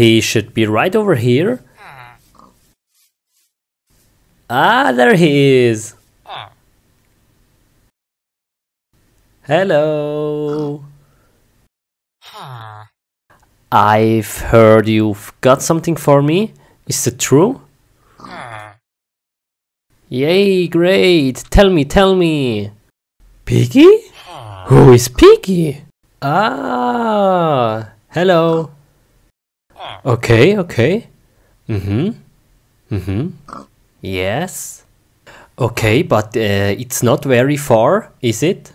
He should be right over here. Ah, there he is. Hello. I've heard you've got something for me. Is it true? Yay, great. Tell me, tell me. Piggy? Who is Piggy? Ah, hello. Okay, okay. Mm-hmm. Mm-hmm. Yes. Okay, but uh, it's not very far, is it?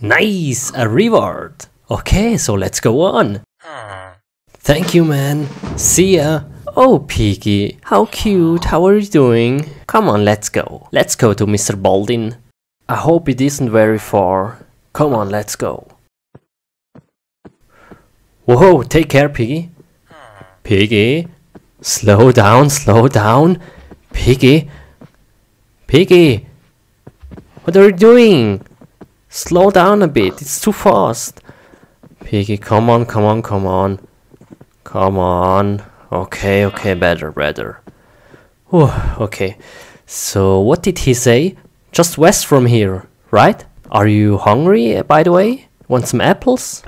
Nice, a reward. Okay, so let's go on. Thank you, man. See ya. Oh, Piggy, how cute. How are you doing? Come on, let's go. Let's go to Mr. Baldin. I hope it isn't very far. Come on, let's go. Whoa, take care, Piggy. Piggy, slow down, slow down. Piggy, Piggy, what are you doing? Slow down a bit, it's too fast. Piggy, come on, come on, come on. Come on. Okay, okay, better, better. Whew, okay. So, what did he say? Just west from here, right? Are you hungry, by the way? Want some apples?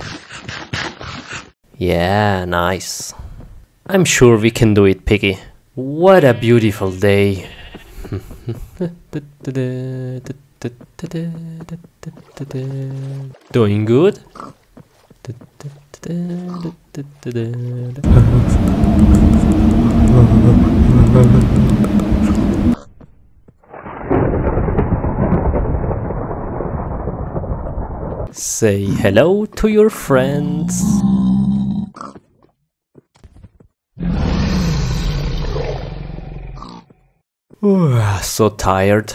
Yeah, nice. I'm sure we can do it, Piggy. What a beautiful day. Doing good? Say hello to your friends. So tired.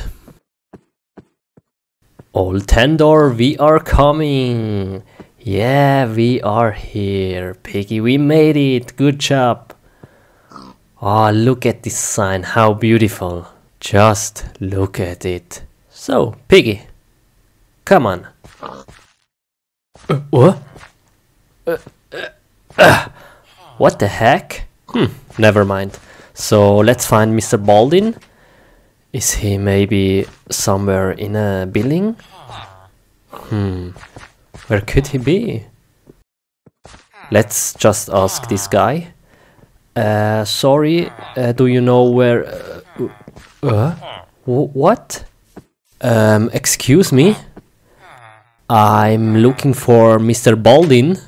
Old Tendor, we are coming. Yeah, we are here. Piggy, we made it. Good job. Oh, look at this sign. How beautiful. Just look at it. So, Piggy, come on. Uh, what? Uh, uh, uh, what the heck? Hmm, never mind. So let's find Mr. Baldin. Is he maybe somewhere in a building? Hmm, where could he be? Let's just ask this guy. Uh, sorry, uh, do you know where... Uh, uh, what? Um, excuse me? I'm looking for Mr. Baldin.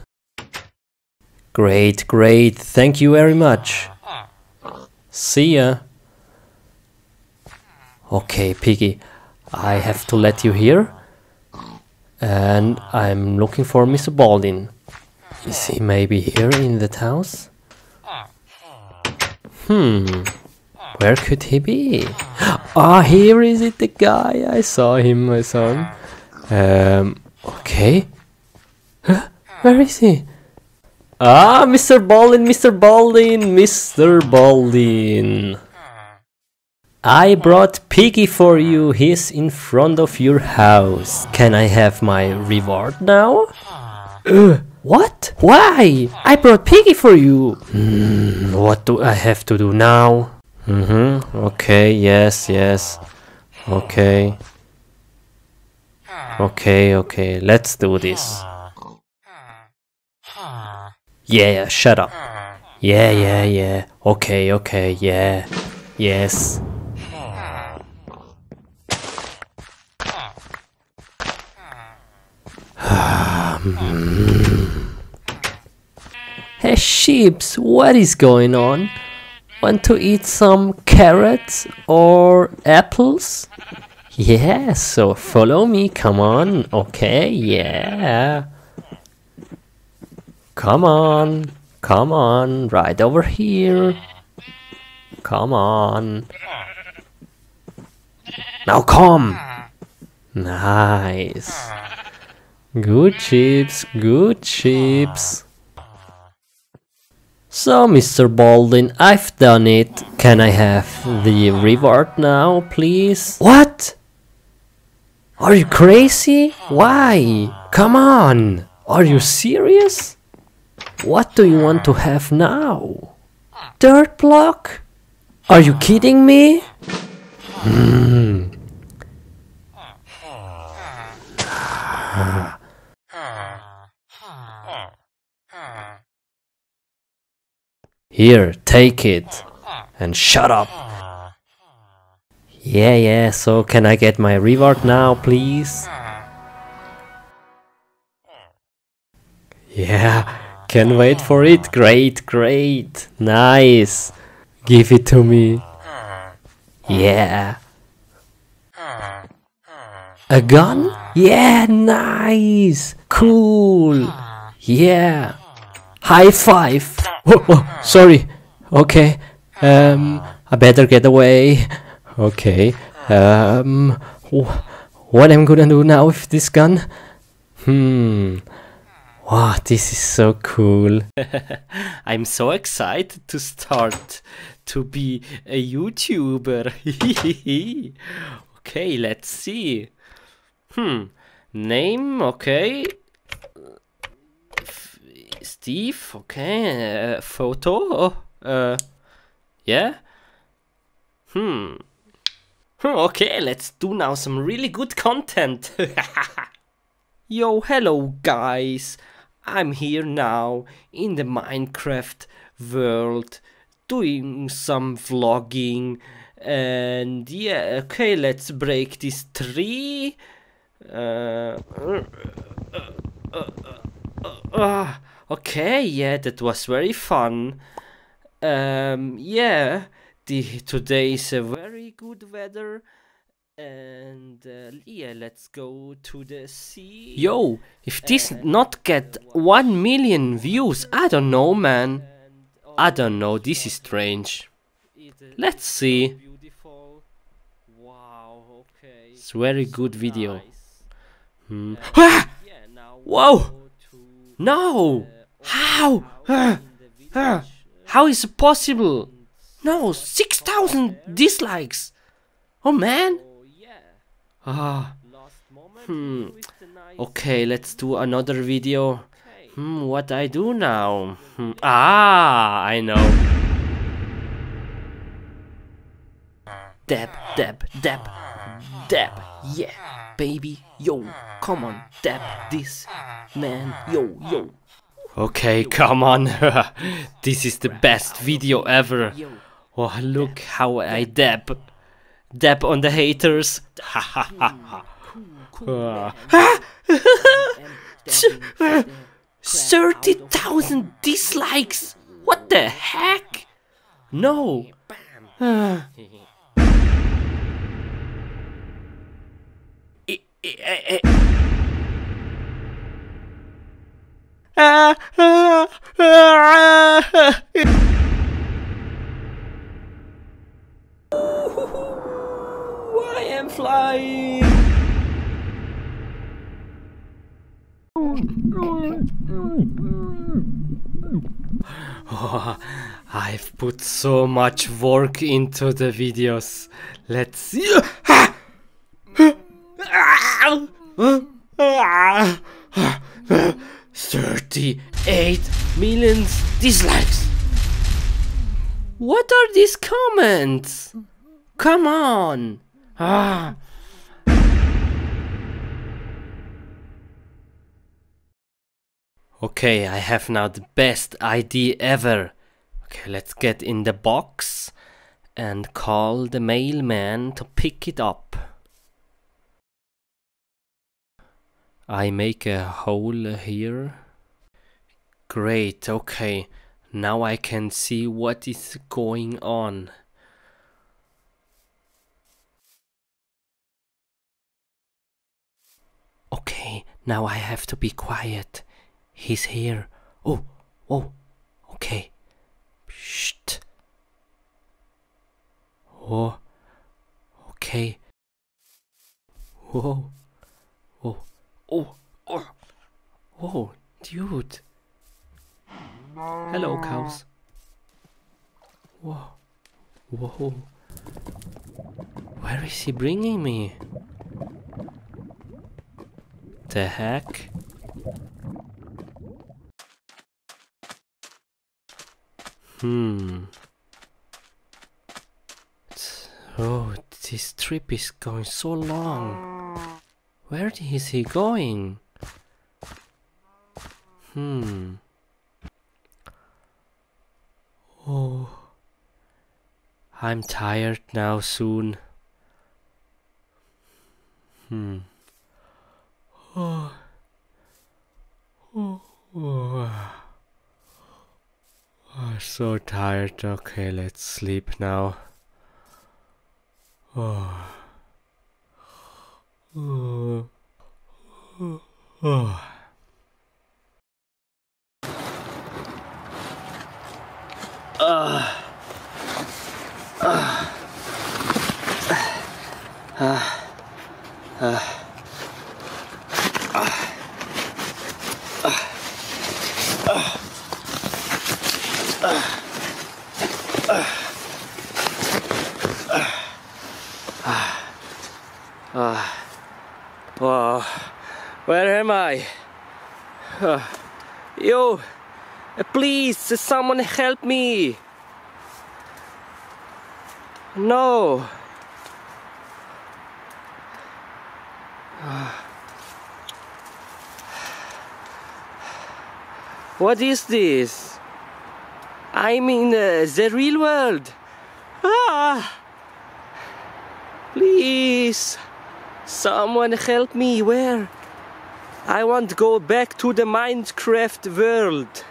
Great, great, thank you very much. See ya. Okay, Piggy, I have to let you here. And I'm looking for Mr. Baldin. Is he maybe here in that house? Hmm, where could he be? Ah, here is it, the guy. I saw him, I saw him. Um, okay. Huh? Where is he? Ah, Mr. Baldin, Mr. Baldin, Mr. Baldin. I brought Piggy for you. He's in front of your house. Can I have my reward now? Uh, what? Why? I brought Piggy for you. Hmm, what do I have to do now? Mm-hmm. Okay, yes, yes. Okay. Okay, okay, let's do this. Yeah, shut up. Yeah, yeah, yeah. Okay, okay, yeah. Yes. Hey sheeps, what is going on? Want to eat some carrots or apples? Yeah, so follow me, come on, okay, yeah. Come on, come on, right over here. Come on. Now come! Nice. Good chips, good chips. So, Mr. Baldin, I've done it. Can I have the reward now, please? What? Are you crazy? Why? Come on! Are you serious? What do you want to have now? Dirt block? Are you kidding me? Hmm. Here, take it. And shut up. Yeah, yeah, so can I get my reward now, please? Yeah, can wait for it. Great, great. Nice. Give it to me. Yeah. A gun? Yeah, nice. Cool. Yeah. High five. Oh, oh, sorry. Okay. Um, I better get away. Okay. Um, wh- what am I gonna do now with this gun? Hmm. Wow, this is so cool. I'm so excited to start to be a YouTuber. okay, let's see. Hmm. Name, okay. Steve, okay. Uh, photo, oh, uh, yeah. Hmm. Hmm, Okay, let's do now some really good content. Yo, hello guys. I'm here now in the Minecraft world doing some vlogging and yeah, okay, let's break this tree. Uh, uh, okay, yeah, that was very fun. Um, yeah, the today is a very good weather, and uh, yeah, let's go to the sea. Yo, if this not get one million views, I don't know, man. I don't know. This is strange. Let's see. Wow, okay. It's very good video. Hmm. Ah! Whoa! No! How? Ah! Ah! How is it possible? No, 6,000 dislikes! Oh man! Ah. Hmm. Okay, let's do another video. Hmm, what I do now? Hmm. Ah, I know. Dab, dab, dab, dab. Yeah, baby. Yo, come on, dab this. Man, yo, yo. Okay, come on. this is the best video ever. Oh, look how I dab. Dab on the haters. Ha ha ha ha. Ah. 30,000 dislikes! What the heck? No! I- am flying! Oh, I've put so much work into the videos. Let's see. Thirty-eight million dislikes. What are these comments? Come on. Ah. Okay, I have now the best idea ever. Okay, let's get in the box and call the mailman to pick it up. I make a hole here. Great, okay. Now I can see what is going on. Okay, now I have to be quiet. He's here. Oh, oh, okay. Shh. Oh, okay. Whoa, oh, oh, oh, oh, dude. Hello, cows. Whoa, whoa. Where is he bringing me? The heck? Hmm. Oh, this trip is going so long. Where is he going? Hmm. Oh. I'm tired now soon. Hmm. Oh. Oh. oh. Oh, so tired. Okay, let's sleep now. Oh. Oh. Oh. oh. Ah. Ah. Ah. Ah. Wow, where am I? Uh, yo, someone help me. No. What is this? I'm in uh, the real world. Ah! Please. Someone help me, where? I want to go back to the Minecraft world.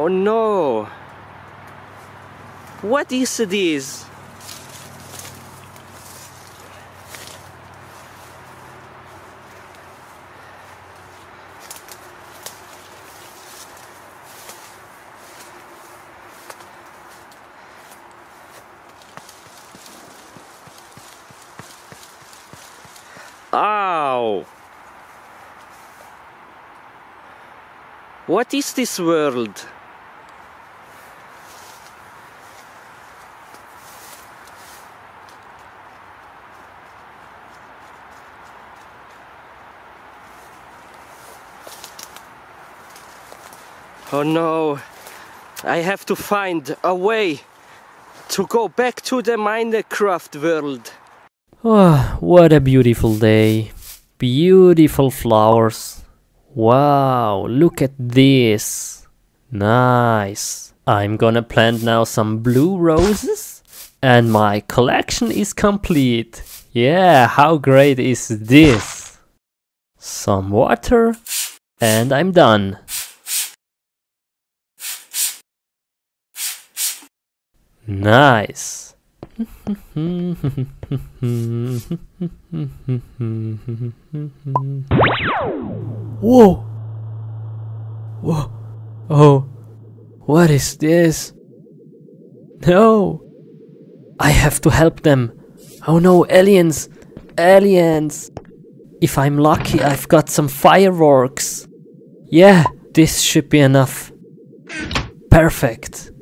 Oh no. What is this? Ow! What is this world? Oh no, I have to find a way to go back to the Minecraft world. Oh, what a beautiful day. Beautiful flowers. Wow, look at this. Nice. I'm gonna plant now some blue roses and my collection is complete. Yeah, how great is this? Some water and I'm done. Nice. Whoa! Whoa! Oh! What is this? No! I have to help them! Oh no, aliens! Aliens! If I'm lucky, I've got some fireworks! Yeah, this should be enough. Perfect!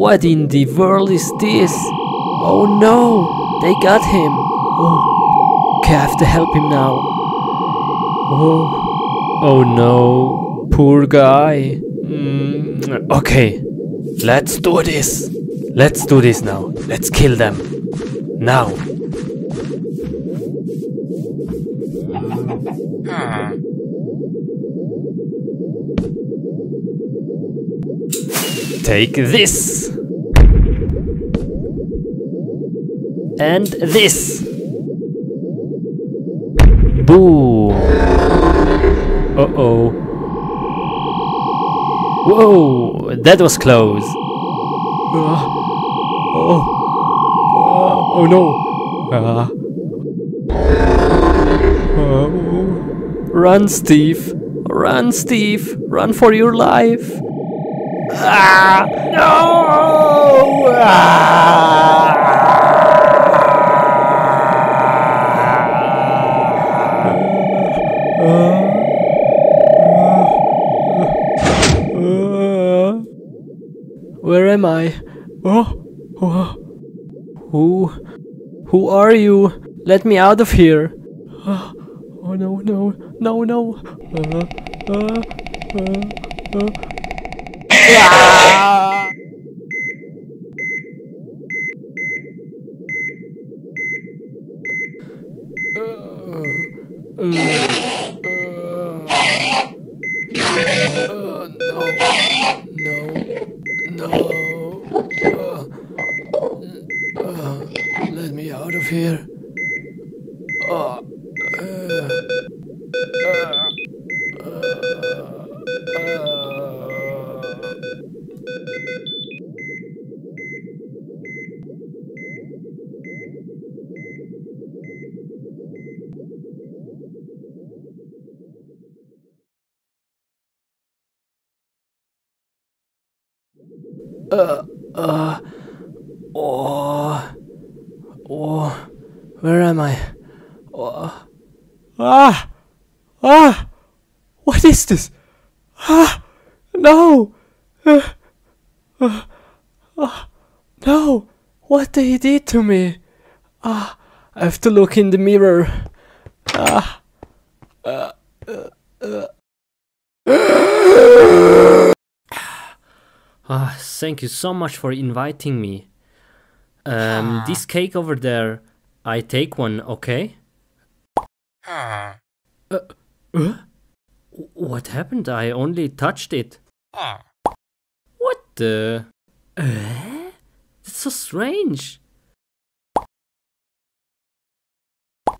What in the world is this? Oh no! They got him! Oh, okay, I have to help him now. Oh, oh no, poor guy. Mm, okay, let's do this. Let's do this now. Let's kill them. Now. Take this! And this! Boom! Uh-oh. Whoa! That was close! Uh, oh! Uh, oh no! Uh, run, Steve! Run, Steve! Run for your life! Ah, no! Ah! Where am I? Oh, oh, who Who are you? Let me out of here. Oh no, no, no, no. Uh, uh, uh, uh. Ah! Let me out of here. Am I? Oh, ah, ah, what is this? Ah, no, uh, uh, uh, no, what they did to me? Ah, I have to look in the mirror. Ah, uh, uh, uh. Ah, thank you so much for inviting me. Um, this cake over there, I take one, okay? Uh, uh? What happened? I only touched it. What the? Uh? That's so strange.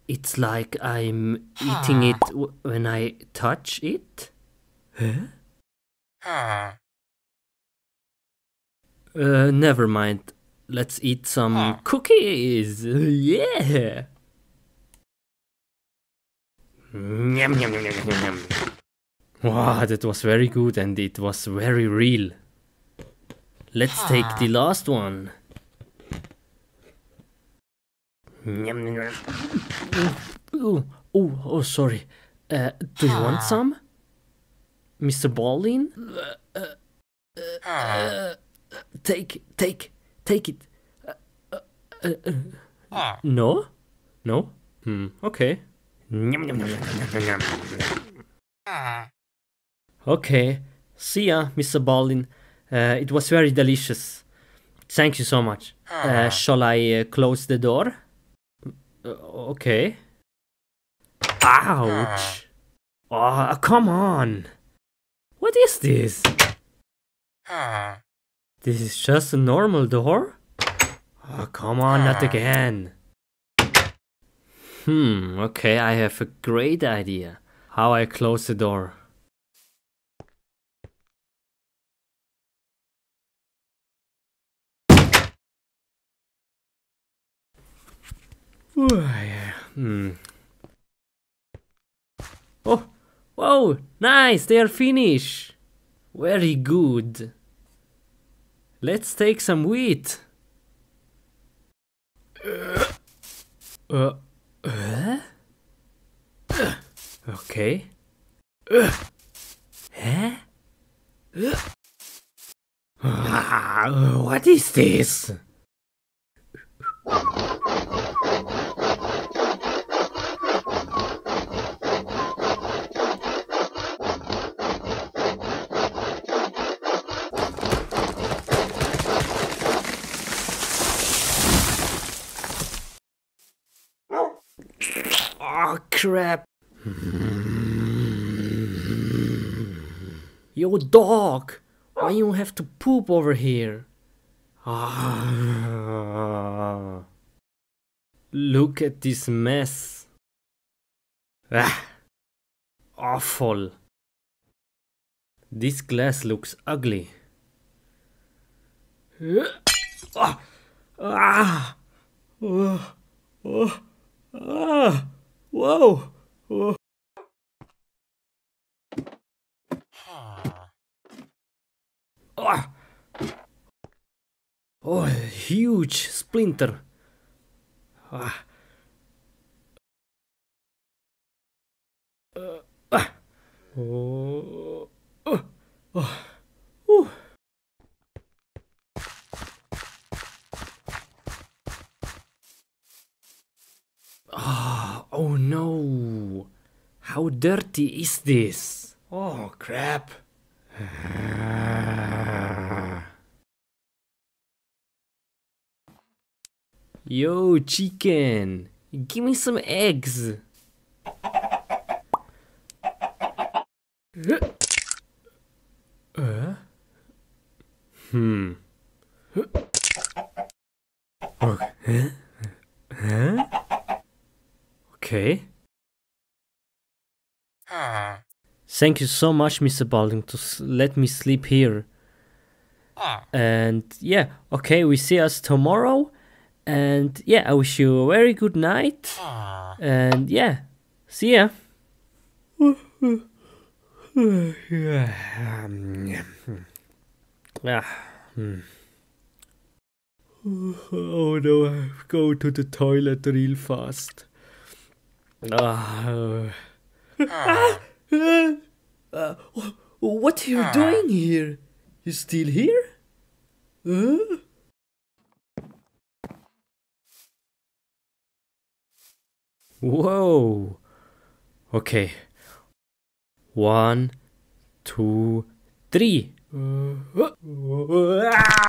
It's like I'm eating it w- when I touch it? Huh? Uh, never mind. Let's eat some cookies. Yeah. Yum, yum, yum, yum, yum. Wow, that was very good and it was very real. Let's take the last one. Oh, oh, oh, sorry. Uh, do you want some? Mr. Baldwin? Uh, uh, uh, take, take, take it. Uh, uh, uh, uh. No? No? Hmm, okay. Yum. Okay. See ya, Mr. Baldwin. Uh, it was very delicious. Thank you so much. Uh, shall I uh, close the door? Okay. Ouch! Oh, come on! What is this? This is just a normal door? Oh, come on, not again. Hmm, okay, I have a great idea. How I close the door. hmm. Oh, whoa, nice, they are finished. Very good. Let's take some wheat. Uh, uh? Okay. Uh, huh? What is this? Oh crap! Yo dog! Why you have to poop over here? Ah. Look at this mess. Ah. Awful. This glass looks ugly. Ah. Ah. Oh. Oh. Ah. Whoa! Whoa. Ah. Oh, huge splinter. Ah. Uh, ah. Oh. Oh. Oh. Ooh. How dirty is this? Oh crap. Yo, chicken, give me some eggs. Uh? Hmm. Okay. Huh? Okay. Hmm. Thank you so much, Mr. Balding, to s- let me sleep here. Hmm. And yeah, okay, we see us tomorrow. And yeah, I wish you a very good night. Hmm. And yeah, see ya. Ah. Oh no, I have to go to the toilet real fast. Ah. Uh, what are you doing here? You still here? Huh? Whoa. Okay. One, two, three. Uh, uh,